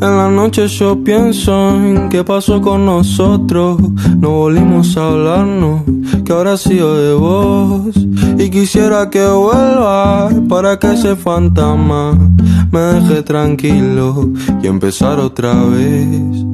En la noche yo pienso en qué pasó con nosotros. No volvimos a hablarnos, que ahora sido de vos. Y quisiera que vuelva para que ese fantasma me deje tranquilo y empezar otra vez.